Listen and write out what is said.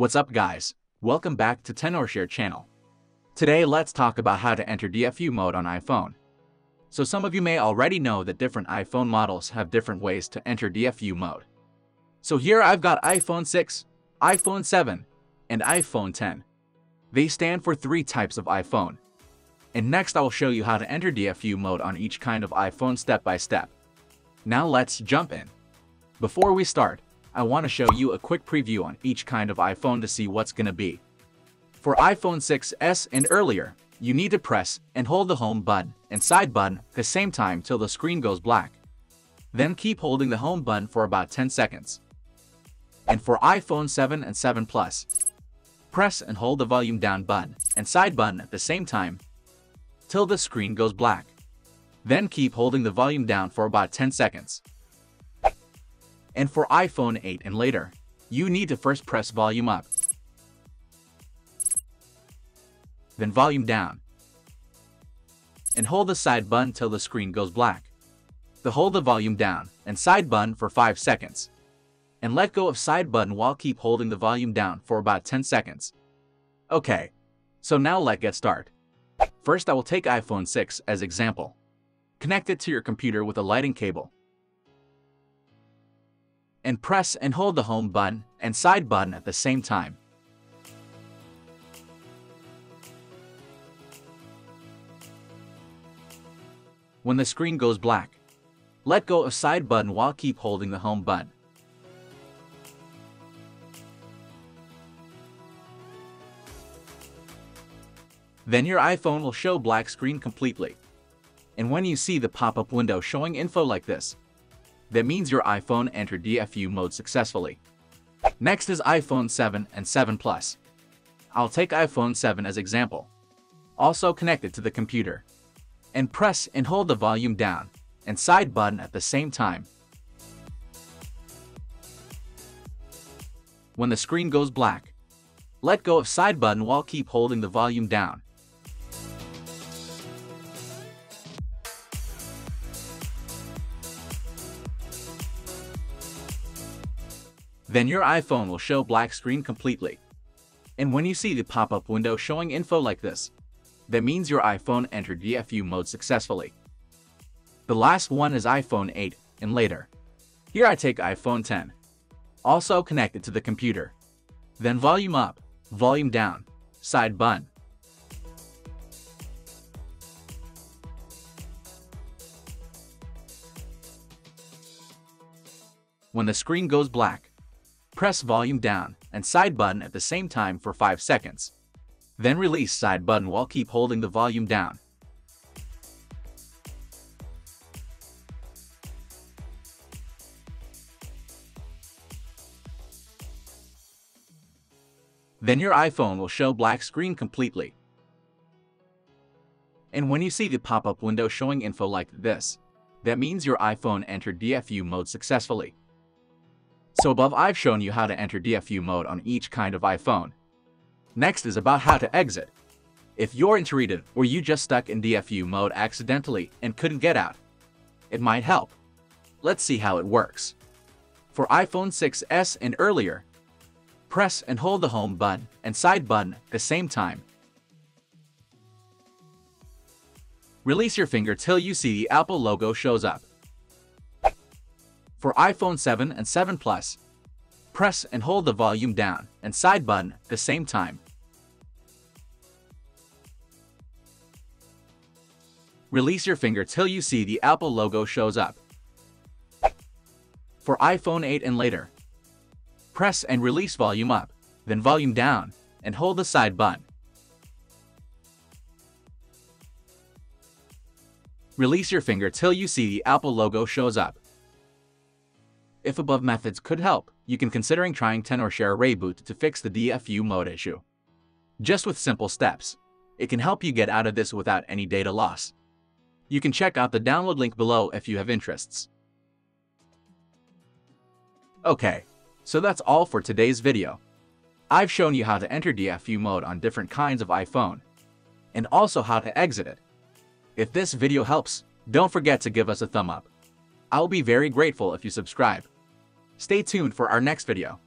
What's up guys? Welcome back to Tenorshare channel. Today let's talk about how to enter DFU mode on iPhone. So some of you may already know that different iPhone models have different ways to enter DFU mode. So here I've got iPhone 6, iPhone 7, and iPhone 10. They stand for three types of iPhone. And next I will show you how to enter DFU mode on each kind of iPhone step by step. Now let's jump in. Before we start, I want to show you a quick preview on each kind of iPhone to see what's gonna be. For iPhone 6s and earlier, you need to press and hold the home button and side button at the same time till the screen goes black. Then keep holding the home button for about 10 seconds. And for iPhone 7 and 7 Plus, press and hold the volume down button and side button at the same time till the screen goes black. Then keep holding the volume down for about 10 seconds. And for iPhone 8 and later, you need to first press volume up, then volume down, and hold the side button till the screen goes black. Then hold the volume down and side button for 5 seconds, and let go of side button while keep holding the volume down for about 10 seconds. Okay, so now let's get started. First I will take iPhone 6 as example. Connect it to your computer with a Lightning cable and press and hold the home button and side button at the same time. When the screen goes black, let go of side button while keep holding the home button. Then your iPhone will show black screen completely. And when you see the pop-up window showing info like this, that means your iPhone entered DFU mode successfully. Next is iPhone 7 and 7 Plus. I'll take iPhone 7 as example. Also connected to the computer. And press and hold the volume down and side button at the same time. When the screen goes black, let go of side button while keep holding the volume down. Then your iPhone will show black screen completely. And when you see the pop-up window showing info like this, that means your iPhone entered DFU mode successfully. The last one is iPhone 8 and later. Here I take iPhone 10. Also connected to the computer. Then volume up, volume down, side button. When the screen goes black, Press volume down and side button at the same time for 5 seconds. Then release side button while keep holding the volume down. Then your iPhone will show black screen completely. And when you see the pop-up window showing info like this, that means your iPhone entered DFU mode successfully. So above I've shown you how to enter DFU mode on each kind of iPhone. Next is about how to exit. If you're interrupted or you just stuck in DFU mode accidentally and couldn't get out, it might help. Let's see how it works. For iPhone 6s and earlier, press and hold the home button and side button at the same time. Release your finger till you see the Apple logo shows up for iPhone 7 and 7 Plus. Press and hold the volume down and side button at the same time. Release your finger till you see the Apple logo shows up. For iPhone 8 and later, press and release volume up, then volume down, and hold the side button. Release your finger till you see the Apple logo shows up. If above methods could help, you can considering trying Tenorshare ReiBoot to fix the DFU mode issue. Just with simple steps, it can help you get out of this without any data loss. You can check out the download link below if you have interests. Okay, so that's all for today's video. I've shown you how to enter DFU mode on different kinds of iPhone, and also how to exit it. If this video helps, don't forget to give us a thumb up. I'll be very grateful if you subscribe. Stay tuned for our next video.